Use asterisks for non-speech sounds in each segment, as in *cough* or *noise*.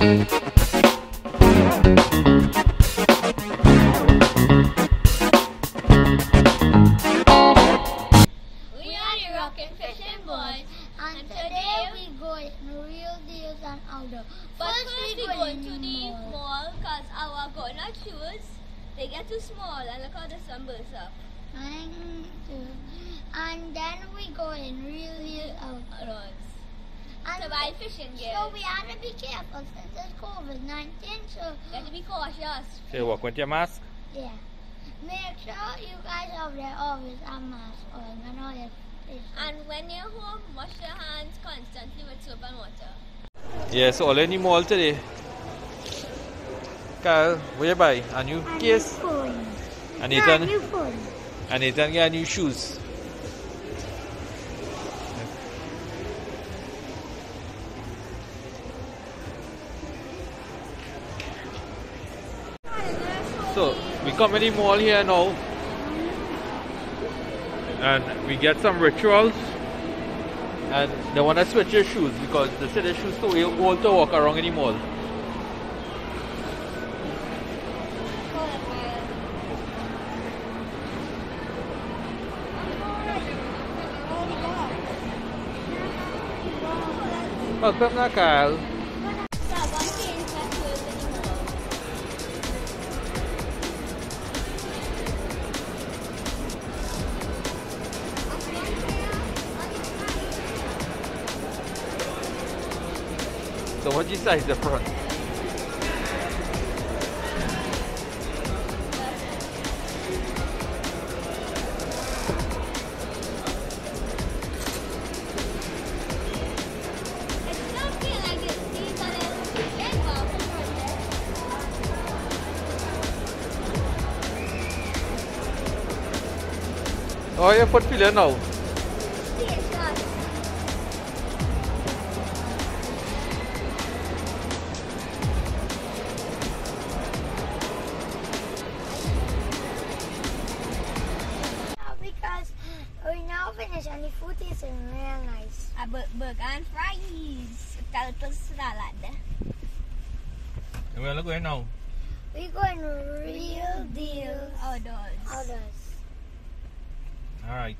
and fishing boys and today we going in Reel Deals and outdoor. But first we go in to the mall because our going out shoes, they get too small and look how the sun bursts up. And, and then we go in Reel Deal Outdoor. Rods. To buy fishing gear. so we have to be careful since it's COVID-19. So You have to be cautious. So you walk with your mask? yeah, make sure you guys over there always have mask on when all your fish. And when you're home, wash your hands constantly with soap and water. Yeah, so all in the mall today. Kyle, what you buy? A new And case? new phone. And Yeah, Nathan, new phone. and Nathan get new shoes. So we come in the mall here now, and we get some rituals. And they want to switch your shoes because they say the shoes too old to walk around in the mall. Welcome na Kyle. Big ones from there. Oh, your foot feeling now. Finish and the food is real nice. A bur- burger and fries. With a little salad. And where are you going now? We're going Reel Deals Outdoors. outdoors. Alright.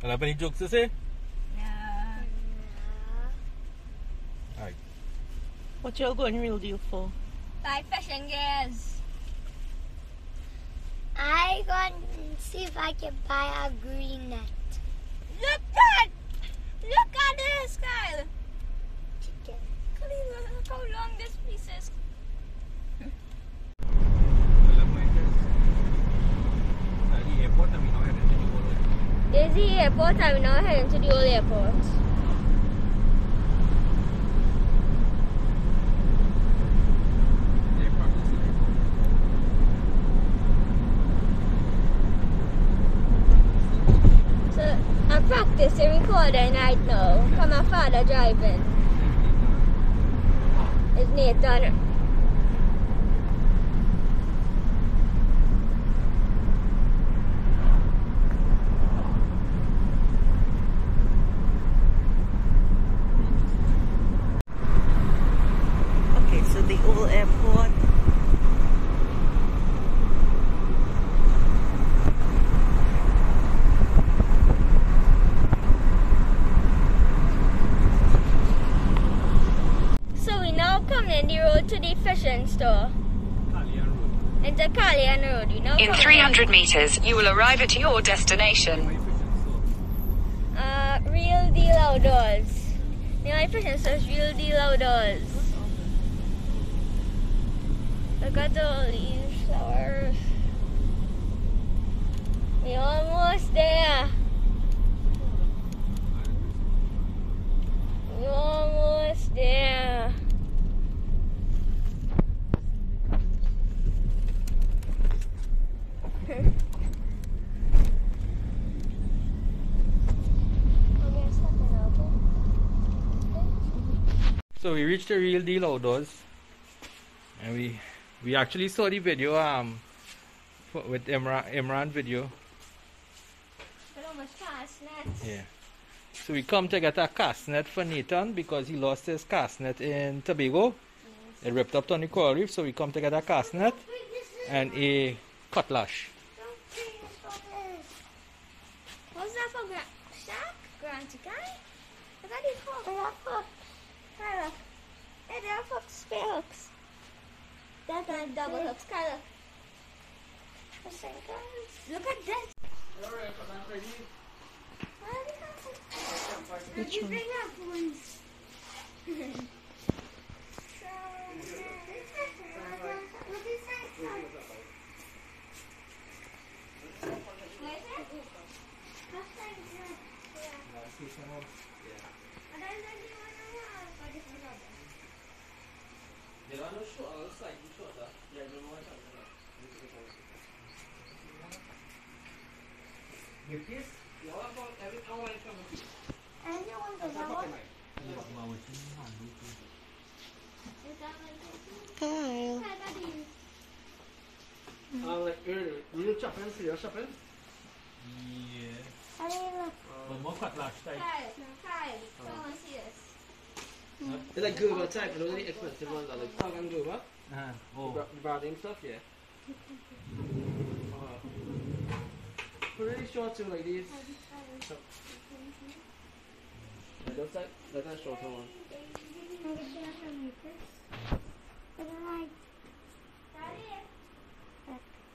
Do you have any jokes to say? Yeah. Alright. What y'all going Reel Deal for? Buy fishing gears. I going to see if I can buy a green net. Look at Look at this, Kyle. Chicken. Look how long this piece is. There's the airport and we're now heading to the old airport. So I'm practicing recording right now from my father driving. It's Nathan. Okay, so the old airport. So we now in to the fishing store. Callian Road, you know. In 300 meters, you will arrive at your destination. in, Uh, Reel Deal Outdoors. The only fishing store is Reel Deal Outdoors. Look at all these flowers. We're almost there. We're almost there. So we reached the Reel Deal Outdoors, and we we actually saw the video um for, with Imran Imran video. But almost cast. Yeah. So we come to get a cast net for Nathan because he lost his cast net in Tobago. It ripped up on the coral reef, so we come to get a cast net and a cutlash. What's that for Gra- Shaq? Granty guy? Look at these hooks. They're hooks. Hey, look. Hey, they're hooks. Spear hooks. That's not double hooks. Carla. Look at this. Which one? *laughs* *laughs* Kyle. Uh, like real chopping, serious chopping? Yeah. But more cutlash type. Kyle, Kyle, come and see this. It's like Google type, but only expensive ones are like Tag and Google. Uh-huh. Oh. Bra- Branding stuff, yeah. *laughs* Pretty short too, like these. So- Yeah, that's like that's a shorter one.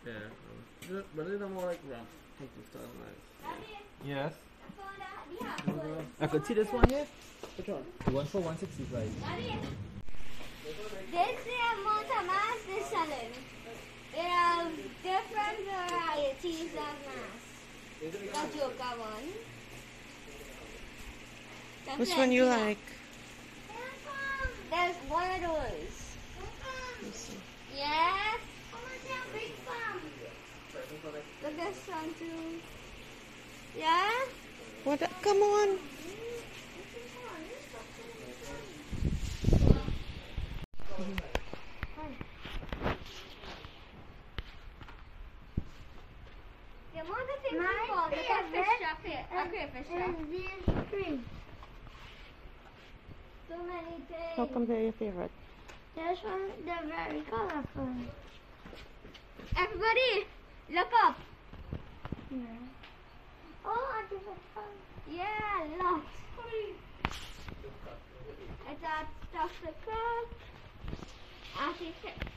Yeah. But they're more like rough. Take the style like. Yes. I could see this one here. Which one? The one for 165. This is Montamass they're selling. There are different varieties of mass. The one. The Which one you like? There's one of those. Yeah. Look at this one too. Yeah. What? Come on. The more the things My we call the favorite fish shop here. A crayfish shop. And these three. So many things. How come they're your favorite? This one, they're very colorful. Everybody, look up. Yeah. Oh, I give it fun. Yeah, lots. It's that stuff to cook. I think it-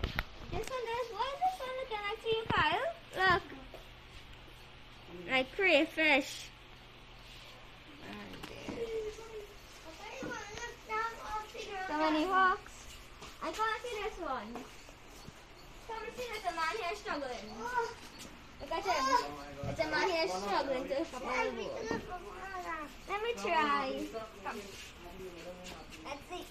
this one is what is this one looking like to you, Kyle? Look. Like crayfish. So many hawks. I can't see this one. Come and see there's a man here struggling. Oh. Look at him. Oh it's a man here struggling to come on the boat. Let me try. Come. Let's see.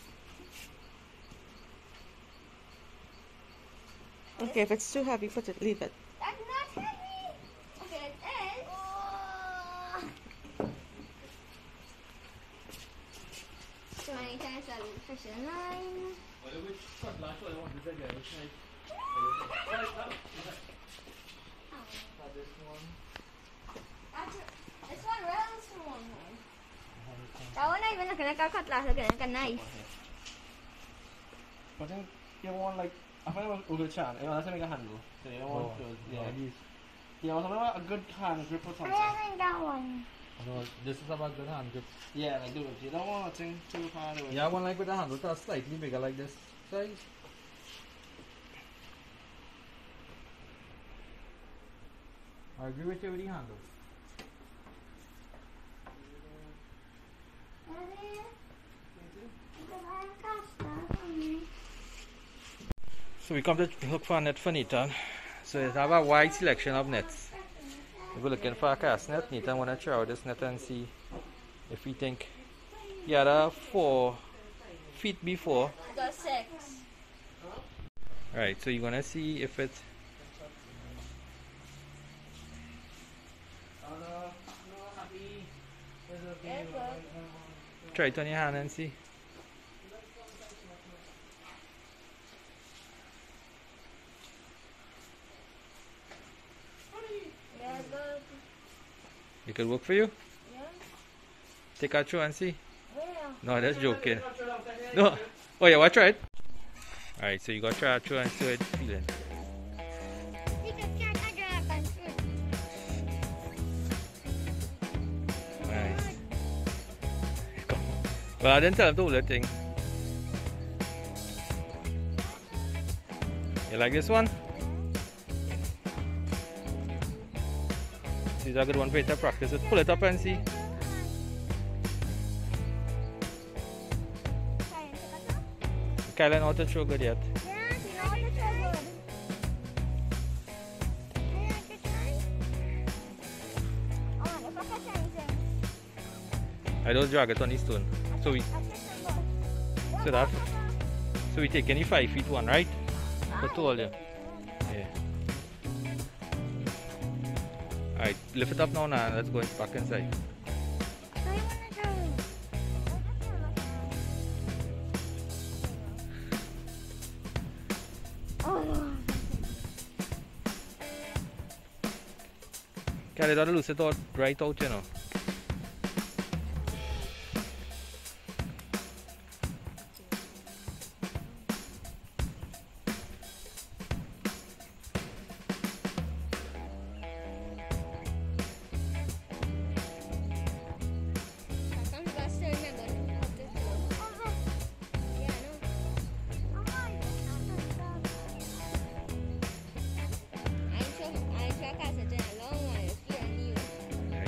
Okay, if it's too heavy, put it. Leave it. That's not heavy. Okay, it is. So many times I will fish in line. Which cutlash do I want to get? Which knife? This one. That's, this one real small. That one not even looking like a cutlass, looking like a knife. I think you want like I find it was Ugo Chan. You know, that's make a handle. So you want Oh, those. yeah, Yeah. Yeah, something about a good hand grip or I something. haven't got one. No, this is about good hand grip. Yeah, like do it. You don't want thing too hard away. Yeah, one like with the handle that's slightly bigger like this size. I agree with you with the handle. Daddy, you can have a custard for me. So we come to look for a net for Nathan. So it have a wide selection of nets. We're looking for a cast net. Nathan wanna try out this net and see if we think he had a four feet before. The six. Right, so you're gonna see if it try it on your hand and see. It could work for you? Yeah. Take her through and see. Where? No, that's joking. No. Oh yeah, watch it. Alright, so you gotta try it through and see how it's feeling. Nice. Well, I didn't tell him to do that thing. You like this one? This is a good one for you to practice it. Pull it up and see. Kyla not to show good yet. I don't drag it on the stone. So we so that so we take any five feet one, right? For two of them. Yeah. Alright, lift it up now now let's go back inside. Kyla don't lose it out right out, you know.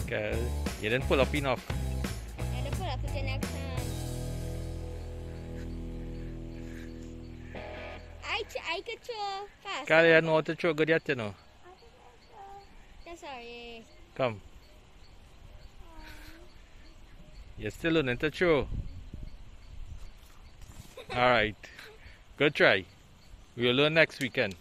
Okay. You didn't pull up enough. I, I could throw fast. Kyla you know how to throw good yet, you know. That's sorry. Come. You're still learning to throw. Alright. Good try. We'll learn next weekend.